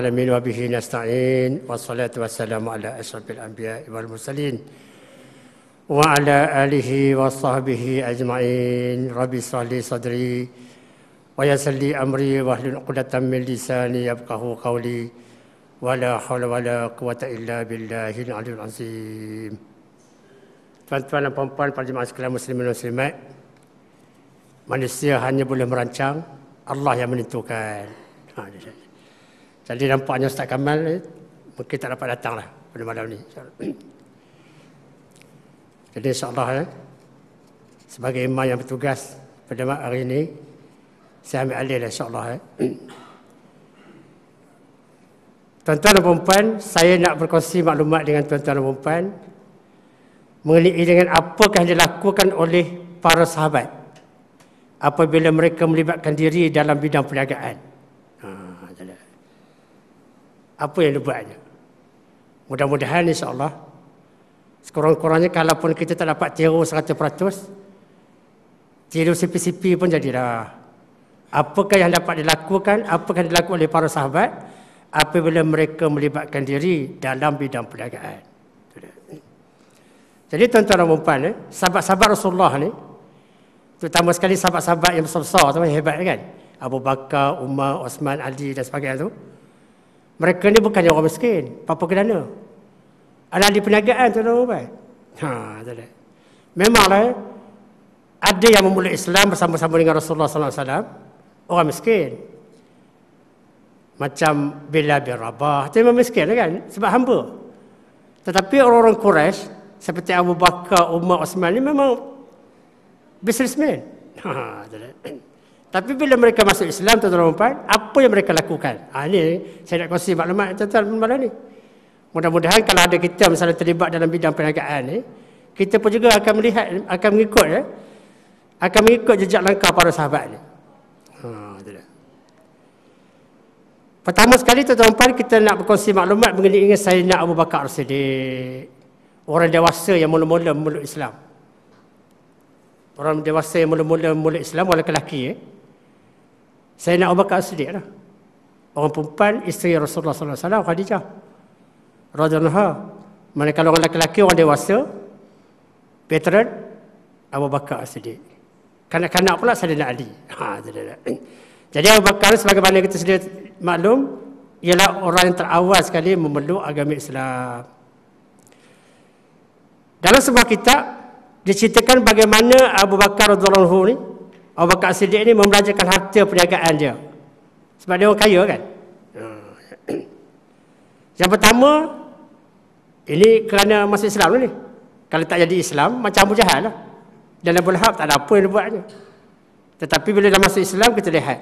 Alamin wa bihi nasta'in. Wa salatu wassalamu ala asyrafil anbiya wal mursalin. Wa ala alihi wa sahbihi ajma'in. Rabbi sahli sadri wa yassir li amri wa hlul 'uqdatam min lisani yafqahu qawli. Wa la hawla wa la quwwata illa billahil aliyyil azim. Tuan-tuan dan puan-puan para jemaah sekalian muslimin dan muslimat manusia hanya boleh merancang. Allah yang menentukan. Ha, jadi nampaknya Ustaz Kamal mungkin tak dapat datang lah pada malam ni. Jadi insyaAllah ya, sebagai imam yang bertugas pada hari ini, saya ambil alih lah insyaAllah ya. Tuan-tuan dan perempuan, saya nak berkongsi maklumat dengan tuan-tuan dan perempuan mengenai dengan apakah yang dilakukan oleh para sahabat apabila mereka melibatkan diri dalam bidang perniagaan apa yang dia buatnya. Mudah-mudahan insyaAllah sekurang-kurangnya kalaupun kita tak dapat tiru 100%, tiru sipi-sipi pun jadilah. Apakah yang dapat dilakukan, apakah yang dilakukan oleh para sahabat apabila mereka melibatkan diri dalam bidang perniagaan. Jadi tuan-tuan dan puan eh, sahabat-sahabat Rasulullah ni, terutama sekali sahabat-sahabat yang besar-besar tu, hebat kan? Abu Bakar, Umar, Osman, Ali dan sebagainya tu. Mereka ni bukannya orang miskin. Apa kerana? Ada di perniagaan tu tuan Ha, tak ada. Memanglah ada yang memulai Islam bersama-sama dengan Rasulullah sallallahu alaihi wasallam orang miskin. Macam Bilal bin Rabah, itu memang miskin kan? Sebab hamba. Tetapi orang-orang Quraisy seperti Abu Bakar, Umar, Osman ni memang businessman. Ha, tak ada. Tapi bila mereka masuk Islam tuan-tuan dan apa yang mereka lakukan? Ha, ini saya nak kongsi maklumat tuan-tuan malam ni. Mudah-mudahan kalau ada kita misalnya terlibat dalam bidang perniagaan ni, kita pun juga akan melihat, akan mengikut ya, akan mengikut jejak langkah para sahabat ni. Ha, Pertama sekali tuan-tuan kita nak berkongsi maklumat mengenai Sayyidina Abu Bakar As-Siddiq. Orang dewasa yang mula-mula memeluk Islam. Orang dewasa yang mula-mula memeluk Islam, orang lelaki eh. Saya nak Abu Bakar Siddiq lah. Orang perempuan, isteri Rasulullah SAW, Khadijah. Radhanha. Mana kalau orang lelaki, orang dewasa, veteran, Abu Bakar Siddiq. Kanak-kanak pula Sayyidina Ali. Ha, Jadi Abu Bakar sebagaimana kita sedia maklum, ialah orang yang terawal sekali memeluk agama Islam. Dalam sebuah kitab, diceritakan bagaimana Abu Bakar radhiyallahu ni Abu Bakar Siddiq ni membelanjakan harta perniagaan dia. Sebab dia orang kaya kan? Yang pertama, ini kerana masuk Islam ni. Kalau tak jadi Islam, macam Abu Jahal lah. Dan Abu Lahab tak ada apa yang dia buatnya. Tetapi bila dah masuk Islam, kita lihat.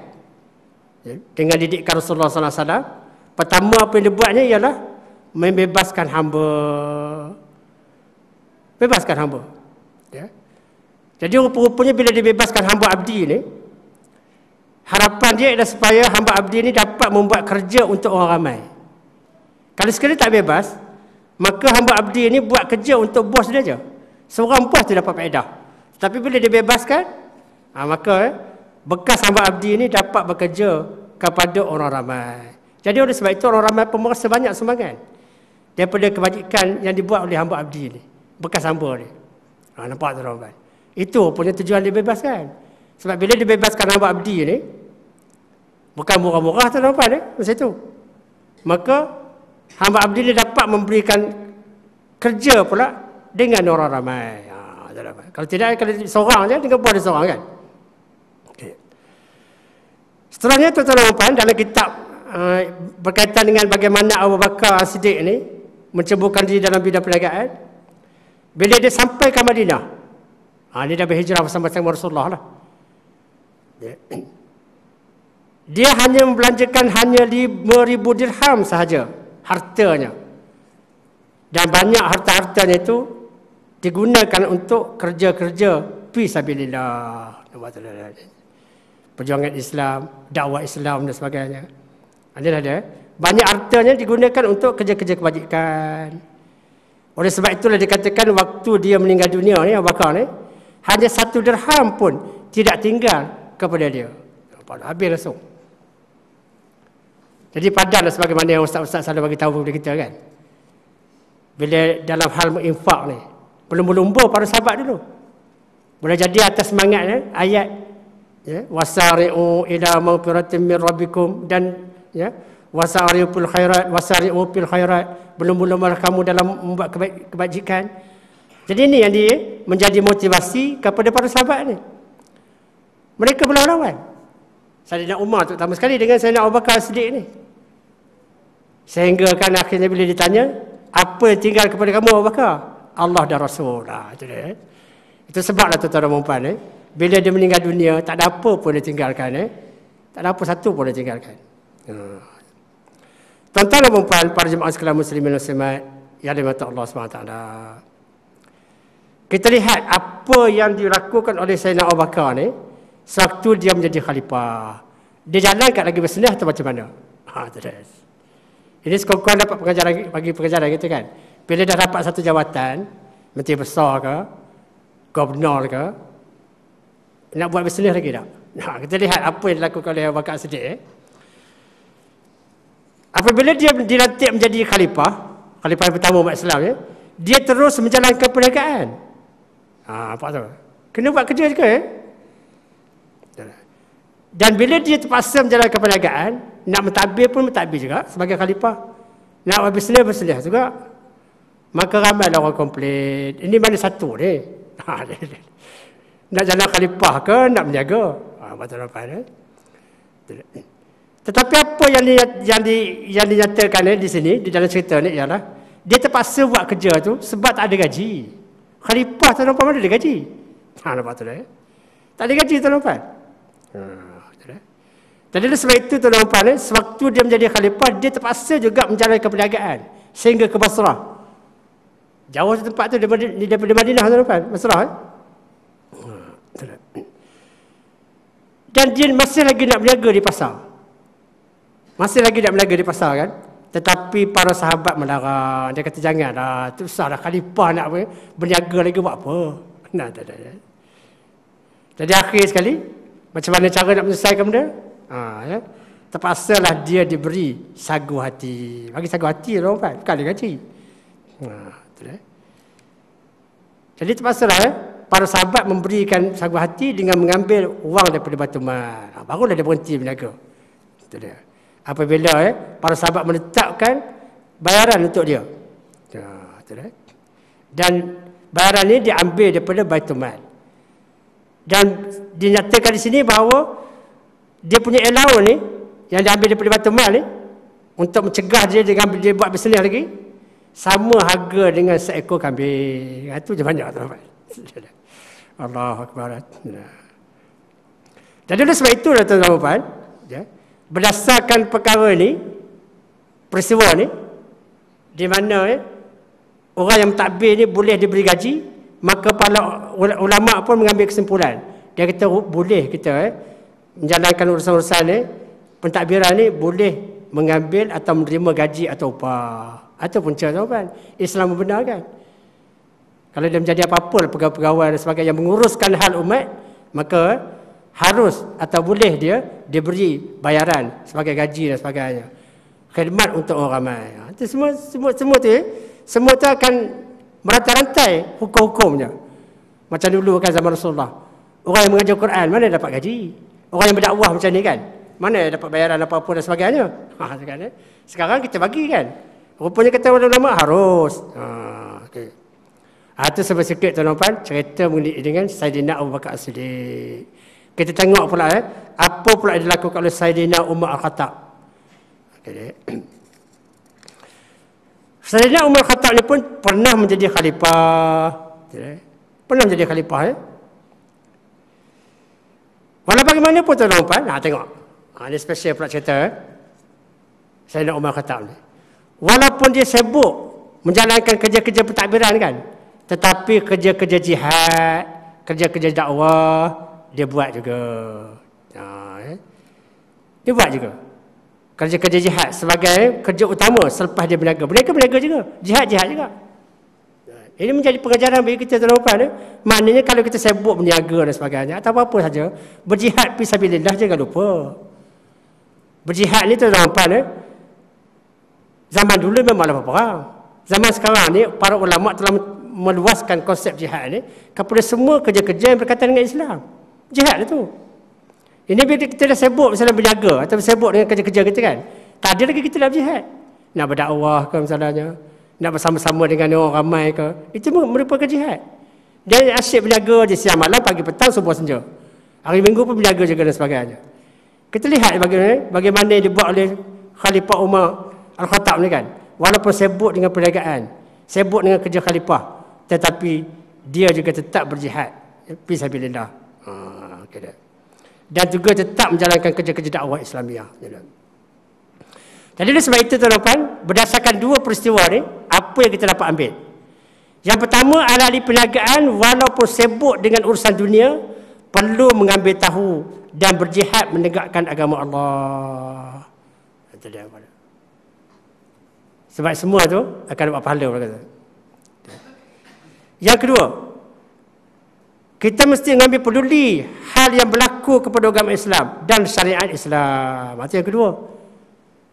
Ya, dengan didikan Rasulullah SAW, pertama apa yang dia buatnya ialah membebaskan hamba. Bebaskan hamba. Ya. Jadi rupa-rupanya bila dibebaskan hamba abdi ni, harapan dia adalah supaya hamba abdi ni dapat membuat kerja untuk orang ramai. Kalau sekali tak bebas, maka hamba abdi ni buat kerja untuk bos dia je. Seorang bos tu dapat faedah. Tapi bila dibebaskan, ha, maka eh, bekas hamba abdi ni dapat bekerja kepada orang ramai. Jadi oleh sebab itu orang ramai pun merasa banyak sumbangan daripada kebajikan yang dibuat oleh hamba abdi ni. Bekas hamba ni. Ha, nampak tu orang itu punya tujuan dibebaskan. Sebab bila dibebaskan hamba abdi ni, bukan murah-murah tu nampak ni, masa itu. Maka hamba abdi ni dapat memberikan kerja pula dengan orang ramai. Ha, kalau tidak, kalau seorang je, dengan buat seorang kan. Okay. Setelahnya tuan-tuan dalam kitab uh, berkaitan dengan bagaimana Abu Bakar Siddiq ni menceburkan diri dalam bidang perniagaan. Bila dia sampai ke Madinah, Ha, dia dah berhijrah bersama-sama Rasulullah lah. Dia, dia hanya membelanjakan hanya 5,000 dirham sahaja hartanya. Dan banyak harta-hartanya itu digunakan untuk kerja-kerja fisabilillah. Perjuangan Islam, dakwah Islam dan sebagainya. Ada ada. Banyak hartanya digunakan untuk kerja-kerja kebajikan. Oleh sebab itulah dikatakan waktu dia meninggal dunia ni Abu Bakar ni hanya satu dirham pun tidak tinggal kepada dia. Habis langsung. Jadi padanlah sebagaimana yang ustaz-ustaz selalu bagi tahu kepada kita kan. Bila dalam hal menginfak ni, belum-belumba para sahabat dulu. Boleh jadi atas semangatnya ayat ya wasari'u ila maghfiratin min rabbikum dan ya wasari'u fil khairat wasari'u fil khairat belum-belum kamu dalam membuat kebajikan. Jadi ini yang dia menjadi motivasi kepada para sahabat ni. Mereka berlawan-lawan. Sayyidina Umar terutama sekali dengan Sayyidina Abu Bakar Siddiq ni. Sehingga kan akhirnya bila ditanya, apa tinggal kepada kamu Abu Bakar? Allah dan Rasul. Nah, itu dia. Eh. Itu sebablah tuan-tuan dan puan eh. Bila dia meninggal dunia, tak ada apa pun dia tinggalkan. Eh. Tak ada apa satu pun dia tinggalkan. Hmm. Tuan-tuan dan puan para jemaah sekalian muslimin muslimat yang dimata Allah SWT. Kita lihat apa yang dilakukan oleh Sayyidina Abu Bakar ni sewaktu dia menjadi khalifah. Dia jalankan lagi bersenah atau macam mana? Ha, terus. Ini sekurang-kurang dapat pengajaran bagi pengajaran kita kan. Bila dah dapat satu jawatan, menteri besar ke, gubernur ke, nak buat bisnes lagi tak? Nah, kita lihat apa yang dilakukan oleh Abu Bakar Siddiq. Eh? Apabila dia dilantik menjadi khalifah, khalifah pertama umat Islam, eh? dia terus menjalankan perniagaan. Ha, apa tu? Kena buat kerja juga. Eh? Dan bila dia terpaksa menjalankan perniagaan, nak mentadbir pun mentadbir juga sebagai khalifah. Nak bisnes, bisnes juga. Maka ramai orang komplain. Ini mana satu ni? Ha, nak jalan khalifah ke nak menjaga? Ha, apa ni? Tetapi apa yang di, yang di, yang dinyatakan ni, di sini di dalam cerita ni ialah dia terpaksa buat kerja tu sebab tak ada gaji. Khalifah tu nampak mana ada gaji? Ha nampak tu dah. Tak ada gaji tu nampak. Ha, jadi sebab itu tuan puan sewaktu dia menjadi khalifah dia terpaksa juga menjalankan perniagaan sehingga ke Basrah. Jauh tempat tu daripada, daripada Madinah tuan puan, Basrah eh? Dan dia masih lagi nak berniaga di pasar. Masih lagi nak berniaga di pasar kan? Tetapi para sahabat melarang. Dia kata janganlah, tu susah khalifah nak berniaga lagi buat apa? Nah, tak, tak, tak. Jadi akhir sekali, macam mana cara nak menyelesaikan benda? Ha, ya? Terpaksalah dia diberi sagu hati. Bagi sagu hati orang kan? Bukan dia gaji. Ha, ya? Jadi terpaksalah ya? para sahabat memberikan sagu hati dengan mengambil wang daripada batu mal. Ha, barulah dia berhenti berniaga. Itu dia. Apabila ya, para sahabat menetapkan bayaran untuk dia. Ha, itu dia. Dan bayaran ini diambil daripada batu mal. Dan dinyatakan di sini bahawa dia punya allowance ni yang dia ambil daripada batu mal ni untuk mencegah dia dengan dia buat bisnes lagi sama harga dengan seekor kambing. Itu je banyak tu. Allah Akbar. Jadi oleh sebab itu tuan-tuan ya, berdasarkan perkara ni peristiwa ni di mana ya, orang yang takbir ni boleh diberi gaji maka para ulama pun mengambil kesimpulan. Dia kata oh, boleh kita eh, menjalankan urusan-urusan ni pentadbiran ni boleh mengambil atau menerima gaji atau upah ataupun jawapan. Islam membenarkan. Kalau dia menjadi apa-apa pegawai-pegawai dan sebagainya yang menguruskan hal umat maka harus atau boleh dia diberi bayaran sebagai gaji dan sebagainya khidmat untuk orang ramai itu semua semua semua tu eh, semua tu akan merantai-rantai hukum-hukumnya. Macam dulu kan zaman Rasulullah. Orang yang mengajar Quran, mana dapat gaji? Orang yang berdakwah macam ni kan? Mana dapat bayaran apa-apa dan sebagainya? Ha, sekarang, eh? sekarang kita bagi kan? Rupanya kata ulama harus. Ha, okay. ha, itu sebab sikit tuan-tuan cerita mengenai dengan Sayyidina Abu Bakar As-Siddiq. Kita tengok pula eh, apa pula yang dilakukan oleh Sayyidina Umar Al-Khattab. Okay. Sayyidina Umar Khattab ni pun pernah menjadi khalifah. Pernah menjadi khalifah. Eh? Walau bagaimana pun tuan tuan ha, tengok. Ha, ini special pula cerita. Eh? Sayyidina Umar Khattab ni. Walaupun dia sibuk menjalankan kerja-kerja pentadbiran kan. Tetapi kerja-kerja jihad, kerja-kerja dakwah, dia buat juga. Ha, eh? Dia buat juga kerja-kerja jihad sebagai kerja utama selepas dia berniaga. Mereka berniaga juga. Jihad-jihad juga. Ini menjadi pengajaran bagi kita tuan-tuan. Eh? Maknanya kalau kita sibuk berniaga dan sebagainya atau apa-apa saja, berjihad pisabilillah jangan lupa. Berjihad ni tu tuan-tuan eh. Zaman dulu memanglah berperang. Zaman sekarang ni para ulama telah meluaskan konsep jihad ni kepada semua kerja-kerja yang berkaitan dengan Islam. Jihad itu. Ini bila kita dah sibuk misalnya berjaga atau sibuk dengan kerja-kerja kita kan. Tak ada lagi kita nak berjihad. Nak berdakwah ke misalnya. Nak bersama-sama dengan orang ramai ke. Itu merupakan jihad. Dia asyik berjaga je siang malam, pagi petang, subuh senja. Hari minggu pun berjaga juga dan sebagainya. Kita lihat bagaimana, bagaimana yang dibuat oleh Khalifah Umar Al-Khattab ni kan. Walaupun sibuk dengan perniagaan. Sibuk dengan kerja khalifah. Tetapi dia juga tetap berjihad. Fisabilillah. Ha, okay, dan juga tetap menjalankan kerja-kerja dakwah Islamiah. Jadi sebab itu tuan-tuan, berdasarkan dua peristiwa ni, apa yang kita dapat ambil? Yang pertama di perniagaan walaupun sibuk dengan urusan dunia, perlu mengambil tahu dan berjihad menegakkan agama Allah. Itu dia. Sebab semua tu akan dapat pahala. Yang kedua, kita mesti mengambil peduli hal yang berlaku kepada agama Islam dan syariat Islam. Itu yang kedua.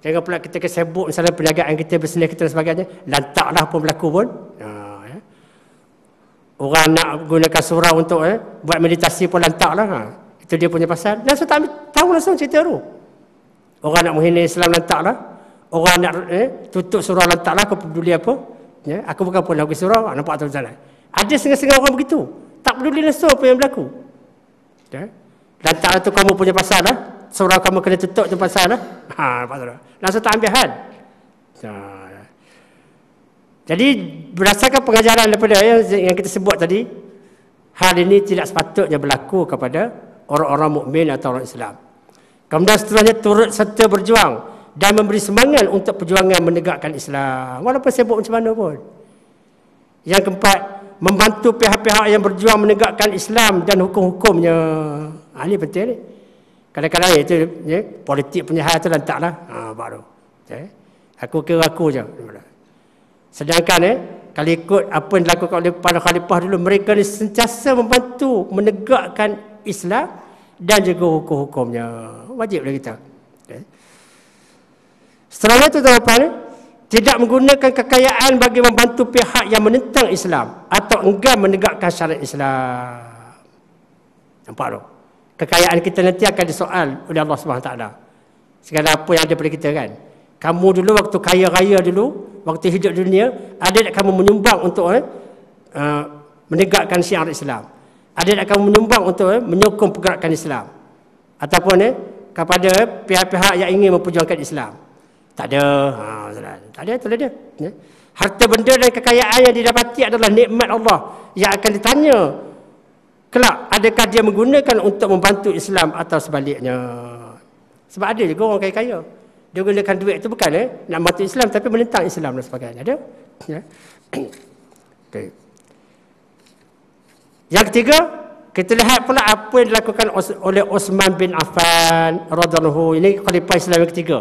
Jangan pula kita kesebut misalnya perniagaan kita, bisnes kita dan sebagainya. Lantaklah pun berlaku pun. Ha, ya. Orang nak gunakan surau untuk eh, buat meditasi pun lantaklah. Ha. Itu dia punya pasal. Langsung tak tahu langsung cerita tu. Orang nak menghina Islam lantaklah. Orang nak eh, tutup surau lantaklah. Aku peduli apa. Ya. Aku bukan pun lagu surau. Nampak tu jalan. Ada setengah-setengah orang begitu. Tak peduli langsung apa yang berlaku. Ya. Lantaklah tu kamu punya pasal lah surau kamu kena tutup tu pasal lah. Ha, Langsung tak ambil hal. Ha. Jadi berdasarkan pengajaran daripada yang, yang kita sebut tadi, hal ini tidak sepatutnya berlaku kepada orang-orang mukmin atau orang Islam. Kemudian setelahnya turut serta berjuang dan memberi semangat untuk perjuangan menegakkan Islam. Walaupun sibuk macam mana pun. Yang keempat, membantu pihak-pihak yang berjuang menegakkan Islam dan hukum-hukumnya. Ha, ini penting ni. Kadang-kadang itu ya, politik punya hal tu lantaklah. Ha baru. Ya. Aku kira aku je. Sedangkan eh kalau ikut apa yang dilakukan oleh para khalifah dulu mereka ni sentiasa membantu menegakkan Islam dan juga hukum-hukumnya. Wajib bagi kita. Ya. Setelah itu tuan-tuan tidak menggunakan kekayaan bagi membantu pihak yang menentang Islam atau enggan menegakkan syariat Islam. Nampak tak? kekayaan kita nanti akan disoal oleh Allah taala. Segala apa yang ada pada kita kan. Kamu dulu waktu kaya raya dulu, waktu hidup dunia, ada tak kamu menyumbang untuk eh, uh, menegakkan syiar Islam? Ada tak kamu menyumbang untuk eh, menyokong pergerakan Islam? Ataupun eh, kepada pihak-pihak yang ingin memperjuangkan Islam? Tak ada. Ha, tak ada, tak ada. Ya. Harta benda dan kekayaan yang didapati adalah nikmat Allah yang akan ditanya Kelak, adakah dia menggunakan untuk membantu Islam atau sebaliknya? Sebab ada juga orang kaya-kaya. Dia gunakan duit itu bukan eh, nak membantu Islam tapi menentang Islam dan sebagainya. Ada? Ya. okay. Yang ketiga, kita lihat pula apa yang dilakukan oleh Osman bin Affan radhiyallahu ini khalifah Islam yang ketiga.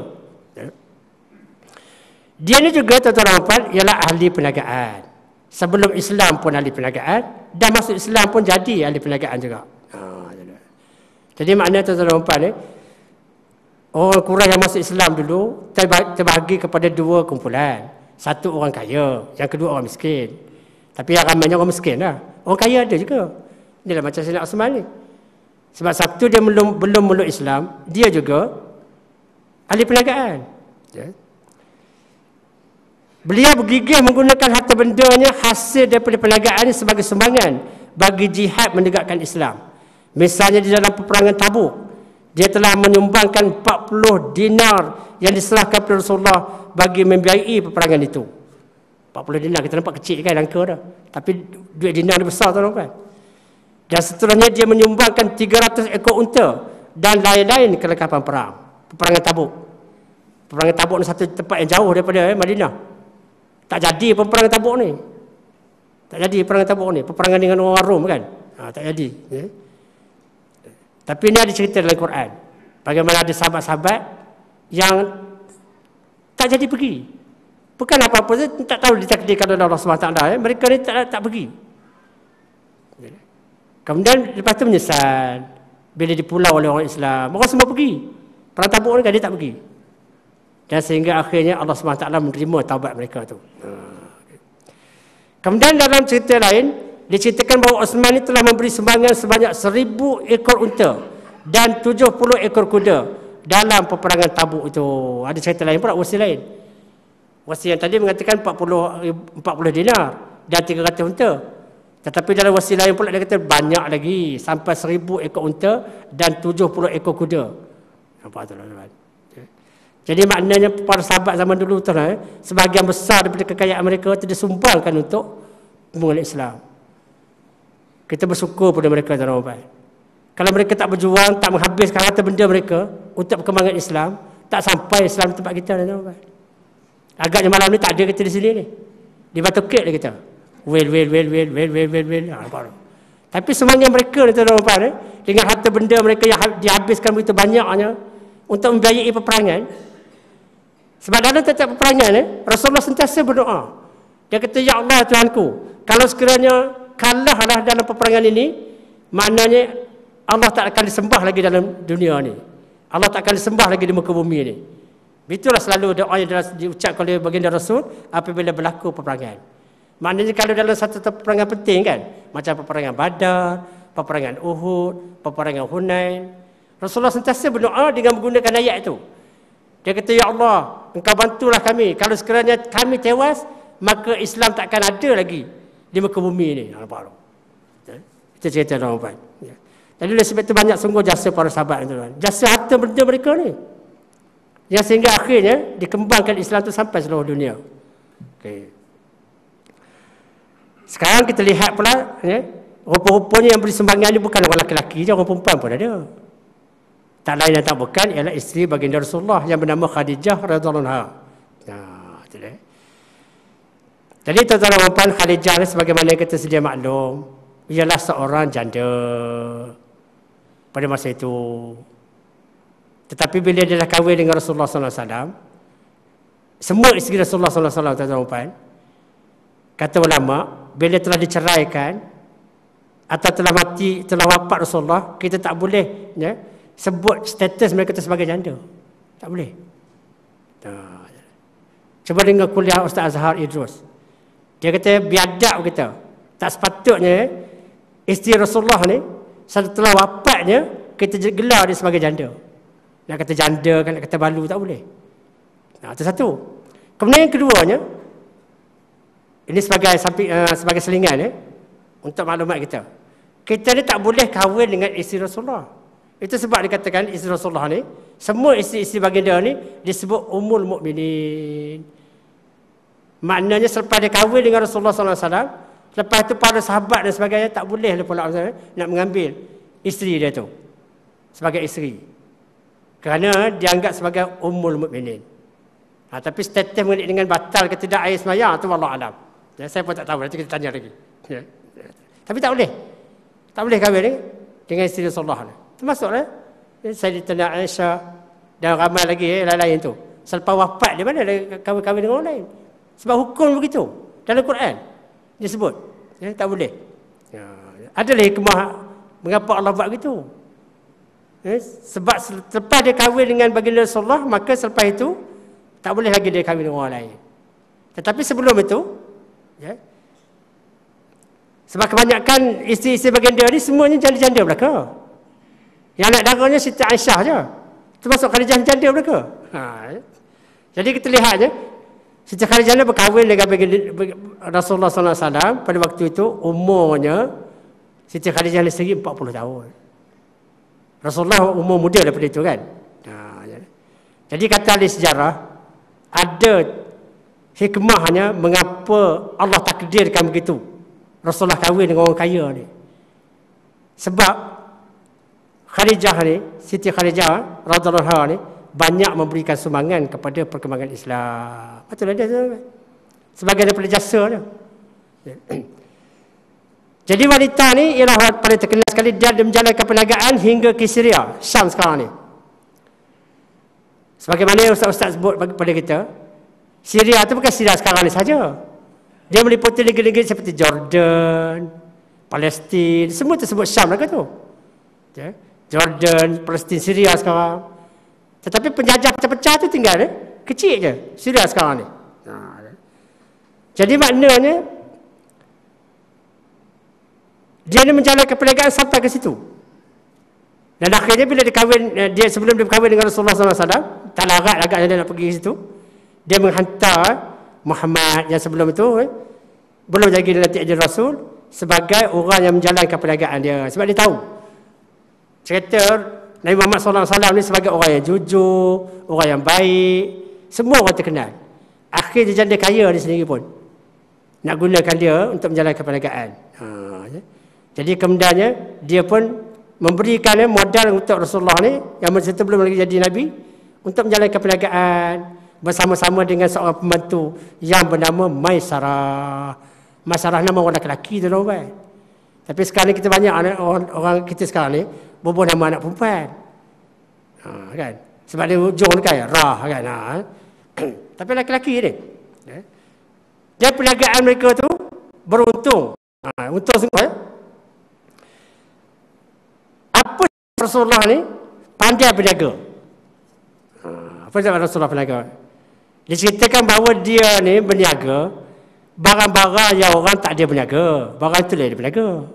Dia ni juga tuan-tuan ialah ahli perniagaan. Sebelum Islam pun ahli perniagaan dan masuk Islam pun jadi ahli perniagaan juga. Ha, jadi maknanya tuan-tuan dan eh, orang kurang yang masuk Islam dulu terbahagi kepada dua kumpulan. Satu orang kaya, yang kedua orang miskin. Tapi yang ramainya orang miskin lah. Orang kaya ada juga. Inilah macam Sayyidina Osman ni. Sebab satu dia belum belum meluk Islam, dia juga ahli perniagaan. Ya. Beliau bergigih menggunakan harta bendanya hasil daripada perniagaan sebagai sumbangan bagi jihad menegakkan Islam. Misalnya di dalam peperangan Tabuk, dia telah menyumbangkan 40 dinar yang diserahkan kepada Rasulullah bagi membiayai peperangan itu. 40 dinar kita nampak kecil kan angka dah. Tapi duit dinar ni besar tuan kan. Dan setelahnya dia menyumbangkan 300 ekor unta dan lain-lain kelengkapan perang. Peperangan Tabuk. Peperangan Tabuk ni satu tempat yang jauh daripada eh, Madinah. Tak jadi peperangan tabuk ni. Tak jadi peperangan tabuk ni. Peperangan dengan orang Rom kan. Ha, tak jadi. Ya. Tapi ini ada cerita dalam Quran. Bagaimana ada sahabat-sahabat yang tak jadi pergi. Bukan apa-apa saja, tak tahu ditakdirkan oleh Allah SWT. Ya. Mereka ni tak, tak pergi. Ya. Kemudian lepas tu menyesal. Bila dipulau oleh orang Islam. Orang semua pergi. Perang tabuk ni kan dia tak pergi. Dan sehingga akhirnya Allah SWT menerima taubat mereka tu. Ha. Kemudian dalam cerita lain, diceritakan bahawa Osman ini telah memberi sumbangan sebanyak seribu ekor unta dan tujuh puluh ekor kuda dalam peperangan tabuk itu. Ada cerita lain pula, wasi lain. Wasi yang tadi mengatakan 40, 40 dinar dan 300 unta. Tetapi dalam wasi lain pula dia kata banyak lagi sampai seribu ekor unta dan tujuh puluh ekor kuda. Nampak tu tuan Jadi maknanya para sahabat zaman dulu tu eh, sebahagian besar daripada kekayaan mereka itu disumbangkan untuk pembangunan Islam. Kita bersyukur pada mereka tuan-tuan. Kalau mereka tak berjuang, tak menghabiskan harta benda mereka untuk perkembangan Islam, tak sampai Islam tempat kita tuan-tuan. Agaknya malam ni tak ada kita di sini ni. Di Batu Kek kita. Well, well, well, well, well, well, well, well. Ha, baru. Tapi semuanya mereka ni tuan-tuan eh, dengan harta benda mereka yang dihabiskan begitu banyaknya, untuk membiayai peperangan. Sebab dalam tetap peperangan eh, Rasulullah sentiasa berdoa. Dia kata, Ya Allah Tuhanku, kalau sekiranya kalahlah dalam peperangan ini, maknanya Allah tak akan disembah lagi dalam dunia ni. Allah tak akan disembah lagi di muka bumi ni. Itulah selalu doa yang diucapkan oleh baginda Rasul apabila berlaku peperangan. Maknanya kalau dalam satu peperangan penting kan, macam peperangan Badar, peperangan Uhud, peperangan Hunain, Rasulullah sentiasa berdoa dengan menggunakan ayat itu. Dia kata, Ya Allah, engkau bantulah kami. Kalau sekiranya kami tewas, maka Islam tak akan ada lagi di muka bumi ini. Nampak tak? Itu cerita orang baik. Ya. Jadi oleh sebab itu banyak sungguh jasa para sahabat itu. Jasa harta benda mereka ni. Yang sehingga akhirnya dikembangkan Islam itu sampai seluruh dunia. Okay. Sekarang kita lihat pula, ya, rupa-rupanya yang beri sumbangan ini bukan orang lelaki-lelaki, orang perempuan pun ada. Tak lain dan tak bukan ialah isteri baginda Rasulullah yang bernama Khadijah radhiyallahu anha. Nah, dia. Jadi tuan-tuan dan puan Khadijah ni sebagaimana kita sedia maklum, ialah seorang janda pada masa itu. Tetapi bila dia dah kahwin dengan Rasulullah sallallahu alaihi wasallam, semua isteri Rasulullah sallallahu alaihi wasallam tuan-tuan dan puan, kata ulama, bila telah diceraikan atau telah mati, telah wafat Rasulullah, kita tak boleh ya, sebut status mereka itu sebagai janda. Tak boleh. Cuba dengar kuliah Ustaz Azhar Idrus. Dia kata biadab kita. Tak sepatutnya isteri Rasulullah ni setelah wafatnya kita gelar dia sebagai janda. Nak kata janda kan nak kata balu tak boleh. Nah, itu satu. Kemudian yang keduanya ini sebagai uh, sebagai selingan ya untuk maklumat kita. Kita ni tak boleh kahwin dengan isteri Rasulullah. Itu sebab dikatakan isteri Rasulullah ni, semua isteri-isteri baginda ni disebut umul mukminin. Maknanya selepas dia kahwin dengan Rasulullah sallallahu alaihi wasallam, lepas itu para sahabat dan sebagainya tak boleh pula nak mengambil isteri dia tu sebagai isteri. Kerana dianggap sebagai umul mukminin. Ha, tapi status mengenai dengan batal ke tidak air sembahyang tu wallah alam. Ya, saya pun tak tahu nanti kita tanya lagi. Ya. Tapi tak boleh. Tak boleh kahwin ni dengan isteri Rasulullah ni. Termasuklah eh, Sayyidina Aisyah dan ramai lagi eh, lain-lain tu. Selepas wafat dia mana ada kahwin-kahwin dengan orang lain. Sebab hukum begitu. Dalam Quran dia sebut. Ya, tak boleh. Ya, adalah hikmah mengapa Allah buat begitu. Ya, sebab selepas dia kahwin dengan baginda Rasulullah, maka selepas itu tak boleh lagi dia kahwin dengan orang lain. Tetapi sebelum itu, ya, sebab kebanyakan isteri-isteri baginda ni semuanya janda-janda belaka. Yang anak darahnya Siti Aisyah je. Termasuk Khadijah janda mereka. Ha. Jadi kita lihat je. Siti Khadijah ni berkahwin dengan Rasulullah SAW pada waktu itu umurnya Siti Khadijah ni sendiri 40 tahun. Rasulullah umur muda daripada itu kan. Ha. Jadi kata ahli sejarah ada hikmahnya mengapa Allah takdirkan begitu. Rasulullah kahwin dengan orang kaya ni. Sebab Khadijah ni, Siti Khadijah radhiyallahu ni banyak memberikan sumbangan kepada perkembangan Islam. Betul ada tu. Sebagai daripada jasa dia. Jadi wanita ni ialah paling terkenal sekali dia menjalankan perniagaan hingga ke Syria, Syam sekarang ni. Sebagaimana ustaz-ustaz sebut kepada kita, Syria tu bukan Syria sekarang ni saja. Dia meliputi negeri-negeri seperti Jordan, Palestin, semua tersebut Syam lah tu. Okay. Jordan, Palestin, Syria sekarang. Tetapi penjajah pecah-pecah tu tinggal eh? kecil je. Sudah sekarang ni. Ha. Jadi maknanya dia ni menjalankan perniagaan sampai ke situ. Dan akhirnya bila dia kahwin, eh, dia sebelum dia kahwin dengan Rasulullah SAW, tak larat agaknya dia nak pergi ke situ. Dia menghantar Muhammad yang sebelum itu, eh, belum jadi nanti jadi Rasul, sebagai orang yang menjalankan perniagaan dia. Sebab dia tahu. Cerita Nabi Muhammad SAW ni sebagai orang yang jujur, orang yang baik, semua orang terkenal. Akhir dia janda kaya dia sendiri pun. Nak gunakan dia untuk menjalankan perniagaan. Ha, ya. Jadi kemudiannya, dia pun memberikan modal untuk Rasulullah ni, yang masa itu belum lagi jadi Nabi, untuk menjalankan perniagaan bersama-sama dengan seorang pembantu yang bernama Maisarah. Masalah nama orang lelaki tu kan. Tapi sekarang ni kita banyak orang, orang kita sekarang ni berbuat nama anak perempuan. Ha, kan? Sebab dia ujung kan, rah kan. Ha. Tapi lelaki ni. Ya. Dan perniagaan mereka tu beruntung. Ha, untung semua. Ya. Apa Rasulullah ni pandai berniaga. Ha, apa sebab Rasulullah berniaga? Diceritakan bahawa dia ni berniaga barang-barang yang orang tak ada berniaga. Barang tu dia berniaga.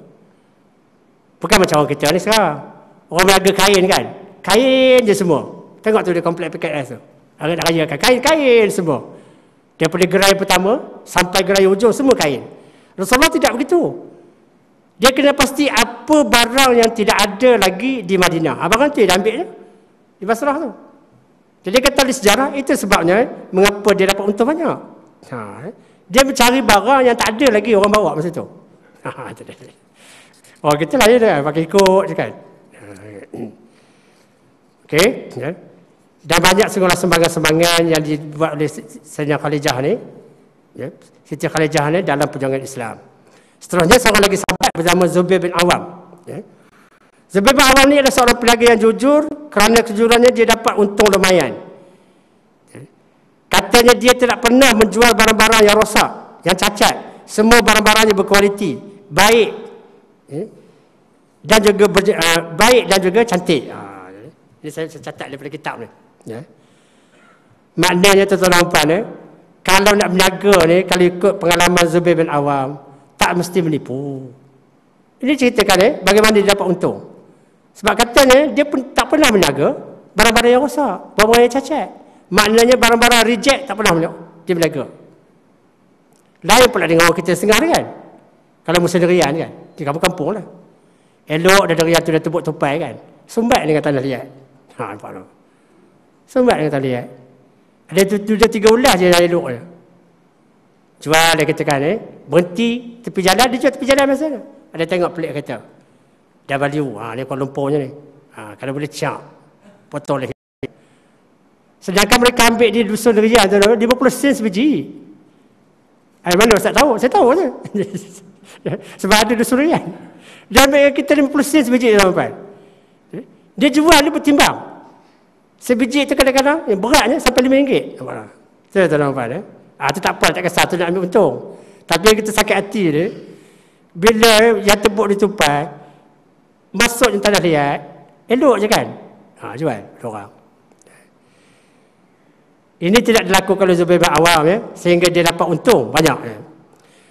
Bukan macam orang kita ni sekarang. Orang berniaga kain kan. Kain je semua. Tengok tu dia komplek PKS tu. Orang nak raya kan. Kain-kain semua. Daripada gerai pertama sampai gerai ujung semua kain. Rasulullah tidak begitu. Dia kena pasti apa barang yang tidak ada lagi di Madinah. Abang tu dia ambil. Di Basrah tu. Jadi kata di sejarah itu sebabnya mengapa dia dapat untung banyak. Ha, eh. Dia mencari barang yang tak ada lagi orang bawa masa tu. Ha, oh, kita lah ya, pakai ikut je kan. Okey. Ya. Dan banyak segala sembangan-sembangan yang dibuat oleh Sayyidina Khalijah ni. Ya. Siti Khalijah ni dalam perjuangan Islam. Seterusnya seorang lagi sahabat bersama Zubair bin Awam. Ya. Zubair bin Awam ni adalah seorang pelaga yang jujur. Kerana kejujurannya dia dapat untung lumayan. Katanya dia tidak pernah menjual barang-barang yang rosak, yang cacat. Semua barang-barangnya berkualiti, baik. Eh? Dan juga ber, uh, baik dan juga cantik. Uh, ini saya, catat daripada kitab ni. Ya. Maknanya tuan-tuan dan eh? kalau nak berniaga ni, kalau ikut pengalaman Zubair bin Awam, tak mesti menipu. Ini ceritakan eh, bagaimana dia dapat untung. Sebab katanya dia pun tak pernah berniaga barang-barang yang rosak, barang-barang yang cacat. Maknanya barang-barang reject tak pernah dia berniaga. Lain pula dengan orang kita setengah kan. Kalau musim kan. Di kampung-kampung lah. Elok dah derian tu dah tebuk tupai kan. Sumbat dengan tanah liat. Ha, nampak tu. Sumbat dengan tanah liat. Ada tu, tu dah tiga ulas je dah elok je. Jual dia katakan eh. Berhenti tepi jalan, dia jual tepi jalan masa tu. Ada tengok pelik kata. Dah value. Ha, ni Kuala Lumpur ni. Ha, kalau boleh cak. Potong lagi. Sedangkan mereka ambil di dusun Riyad tu 50 sen sebiji. Ai mana Ustaz tahu? Saya tahu je. Sebab ada dusun Riyad. Ambil kita 50 sen sebiji tuan-tuan. Dia jual dia bertimbang. Sebiji tu kadang-kadang yang beratnya sampai RM5. Saya tuan-tuan eh. Ah tu tak apa tak kisah tu nak ambil untung. Tapi yang kita sakit hati dia bila yang tebuk ditupai masuk yang tanah liat elok je kan. Ha jual orang. Ini tidak dilakukan oleh Zubair bin Awam ya, sehingga dia dapat untung banyak. Ya.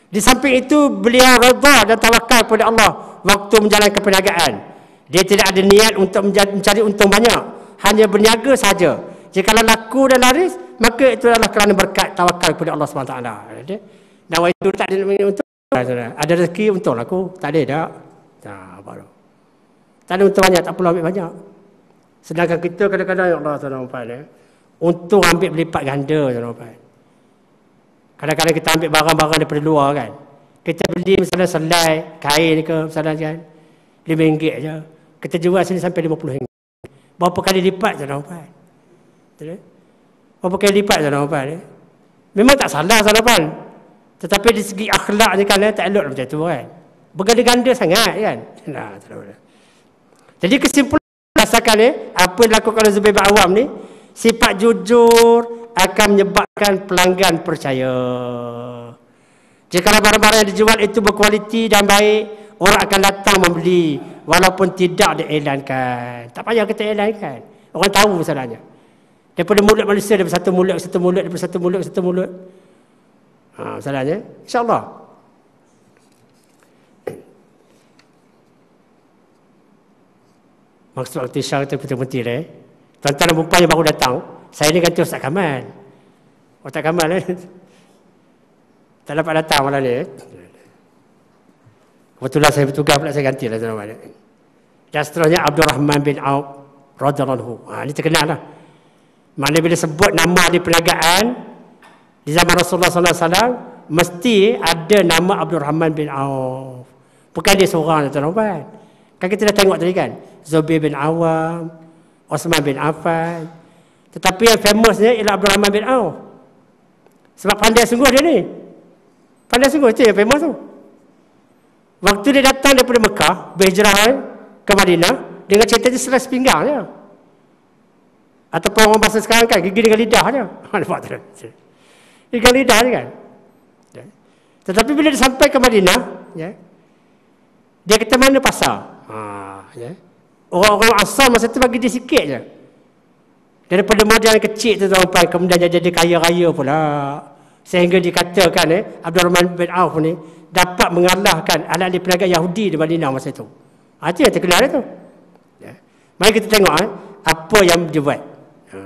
Di samping itu beliau redha dan tawakal kepada Allah waktu menjalankan perniagaan. Dia tidak ada niat untuk mencari untung banyak, hanya berniaga saja. Jika laku dan laris, maka itu adalah kerana berkat tawakal kepada Allah SWT. Dan waktu itu tak ada untung. Ada rezeki untung laku, tak ada tak. Tak apa Tak ada untung banyak, tak perlu ambil banyak. Sedangkan kita kadang-kadang ya Allah SWT. Untung ambil berlipat ganda tuan-tuan. Kadang-kadang kita ambil barang-barang daripada luar kan. Kita beli misalnya selai, kain ke misalnya kan. RM5 je. Kita jual sini sampai RM50. Berapa kali lipat tuan-tuan? Betul? Berapa kali lipat tuan-tuan? Eh? Memang tak salah tuan-tuan. Tetapi di segi akhlak ni kan eh, tak elok macam tu kan. Berganda-ganda sangat kan. Nah, Jadi kesimpulan rasakan eh, apa yang dilakukan oleh bin Awam ni, Sifat jujur akan menyebabkan pelanggan percaya. Jika barang-barang yang dijual itu berkualiti dan baik, orang akan datang membeli walaupun tidak diiklankan. Tak payah kita iklankan. Orang tahu masalahnya. Daripada mulut manusia, daripada satu mulut ke satu mulut, daripada satu mulut ke satu mulut. Ha, masalahnya, insyaAllah. Maksud waktu Isya itu betul-betul eh. Tuan-tuan dan perempuan yang baru datang, saya ni ganti Ustaz Kamal. Ustaz Kamal eh. Tak dapat datang malam ni. Eh. Kebetulan saya bertugas pula saya ganti lah tuan-tuan. Dan seterusnya Abdul Rahman bin Auf radhiyallahu ha, ini terkenal lah. Mana bila sebut nama di perniagaan di zaman Rasulullah sallallahu alaihi wasallam mesti ada nama Abdul Rahman bin Auf. Bukan dia seorang tuan-tuan. Kan kita dah tengok tadi kan. Zubair bin Awam, Osman bin Affan. Tetapi yang famousnya ialah Abdul Rahman bin Auf. Sebab pandai sungguh dia ni. Pandai sungguh tu yang famous tu. Waktu dia datang daripada Mekah, berhijrah ke Madinah, dengan cerita dia selas pinggang je. Ataupun orang bahasa sekarang kan, gigi dengan lidah je. Nampak tu? Dengan lidah je kan. Ya. Tetapi bila dia sampai ke Madinah, ya, dia kata mana pasar? Ha, ya. Orang-orang asal masa tu bagi dia sikit je. Daripada modal kecil tu tuan-tuan, kemudian dia jadi kaya-raya pula. Sehingga dikatakan eh, Abdul Rahman bin Auf ni dapat mengalahkan ahli-ahli perniagaan Yahudi di Madinah masa itu. Ha, itu yang terkenal itu. Ya. Mari kita tengok eh, apa yang dia buat. Ha.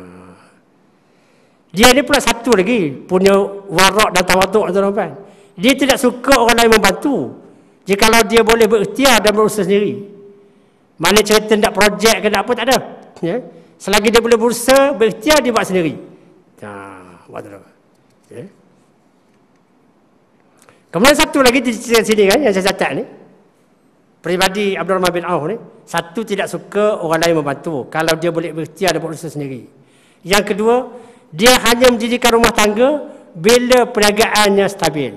Dia ni pula satu lagi punya warak dan tawaduk tuan-tuan. Dia tidak suka orang lain membantu. Jikalau dia boleh berikhtiar dan berusaha sendiri. Mana cerita nak projek ke nak apa tak ada. Ya. Selagi dia boleh berusaha, berikhtiar dia buat sendiri. Ha, buat Ya. Kemudian satu lagi di sini kan yang saya catat ni. Peribadi Abdul Rahman bin Auf ni, satu tidak suka orang lain membantu kalau dia boleh berikhtiar dan berusaha sendiri. Yang kedua, dia hanya menjadikan rumah tangga bila perniagaannya stabil.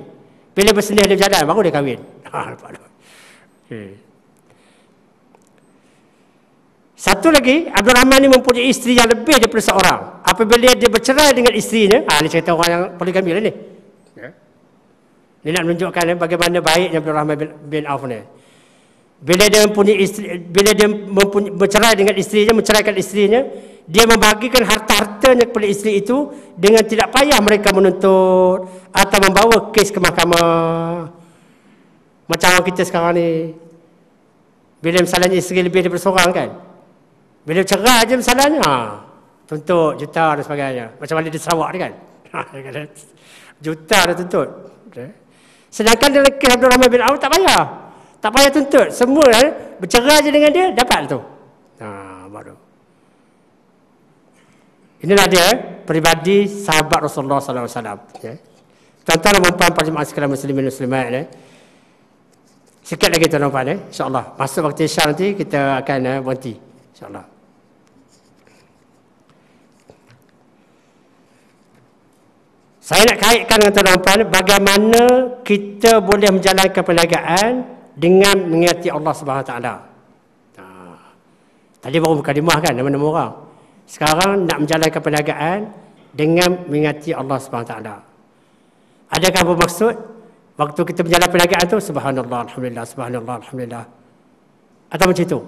Bila bersenih dia berjalan, baru dia kahwin. okay. Satu lagi, Abdul Rahman ni mempunyai isteri yang lebih daripada seorang. Apabila dia bercerai dengan isterinya, ah, ini cerita orang yang poligami lah ni. Dia nak menunjukkan eh, bagaimana baiknya Abdul Rahman bin, Auf ni. Bila dia mempunyai isteri, bila dia mempunyai, bercerai dengan isterinya, menceraikan isterinya, dia membagikan harta-hartanya kepada isteri itu dengan tidak payah mereka menuntut atau membawa kes ke mahkamah. Macam kita sekarang ni. Bila misalnya isteri lebih daripada seorang kan. Bila cerai je misalnya, ha, tuntut juta dan sebagainya. Macam mana di Sarawak ni kan. juta dah tuntut. Okay. Sedangkan dalam kes Abdul Rahman bin Auf tak payah. Tak payah tuntut. Semua eh, bercerai je dengan dia, dapat tu. Ha, baru. Inilah dia, eh, peribadi sahabat Rasulullah SAW. Ya. Tuan-tuan dan puan-puan perjemaah sekalian muslimin muslimat eh. Sikit lagi tuan-tuan eh. InsyaAllah. Masuk waktu Isya nanti kita akan eh, berhenti. InsyaAllah. Saya nak kaitkan dengan tuan-tuan bagaimana kita boleh menjalankan perniagaan dengan mengingati Allah Subhanahu Wa Taala. Tadi baru mukadimah kan nama-nama orang. Sekarang nak menjalankan perniagaan dengan mengingati Allah Subhanahu Wa Taala. Adakah bermaksud waktu kita berjalan perniagaan tu subhanallah alhamdulillah subhanallah alhamdulillah atau macam itu?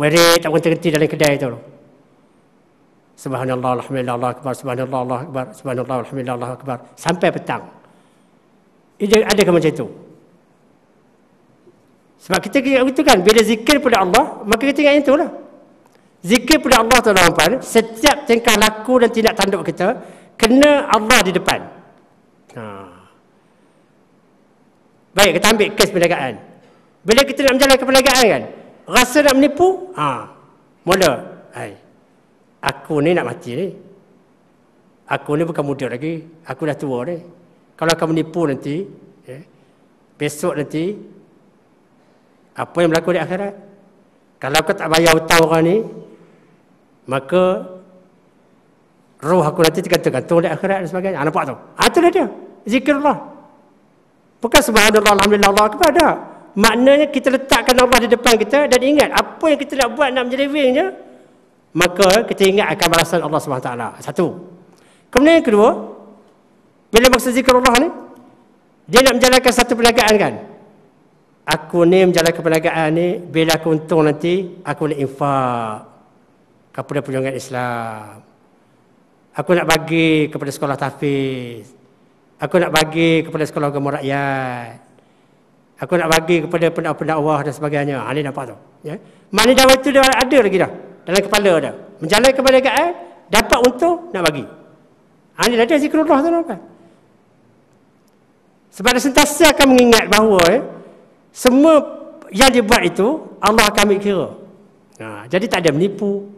Weret tak berhenti dalam kedai tu. Subhanallah, Alhamdulillah, Allah Akbar, Subhanallah, Allah Akbar, Subhanallah, Alhamdulillah, Allah Akbar. Sampai petang. Ini ada ke macam itu? Sebab kita ingat itu kan, bila zikir pada Allah, maka kita ingat itu lah. Zikir pada Allah tu dalam setiap tingkah laku dan tindak tanduk kita, kena Allah di depan. Ha. Baik, kita ambil kes perniagaan. Bila kita nak menjalankan perniagaan kan, rasa nak menipu, ha. mula. Hai. Aku ni nak mati ni. Aku ni bukan muda lagi. Aku dah tua ni. Kalau kamu nipu nanti, ya, besok nanti, apa yang berlaku di akhirat? Kalau kau tak bayar hutang orang ni, maka roh aku nanti tergantung di akhirat dan sebagainya. Ha, nampak tu? Ha, itulah dia. Zikirullah. Bukan subhanallah, alhamdulillah, Allah. Tak. Maknanya kita letakkan Allah di depan kita dan ingat apa yang kita nak buat nak menjadi wingnya, maka kita ingat akan balasan Allah SWT. Satu. Kemudian yang kedua, bila maksud zikir Allah ni, dia nak menjalankan satu perniagaan kan? Aku ni menjalankan perniagaan ni, bila aku untung nanti, aku nak infak kepada perjuangan Islam. Aku nak bagi kepada sekolah tahfiz. Aku nak bagi kepada sekolah agama rakyat. Aku nak bagi kepada pendakwah-pendakwah dan sebagainya. Ha, ini nampak tu. Ya. Mana dakwah itu dah ada lagi dah. Dalam kepala dah. Menjalankan kemerdekaan, dapat untung, nak bagi. Ha, ini ada zikrullah tu nampak. Sebab dia sentiasa akan mengingat bahawa eh, semua yang dia buat itu, Allah akan ambil kira. Ha, jadi tak ada menipu,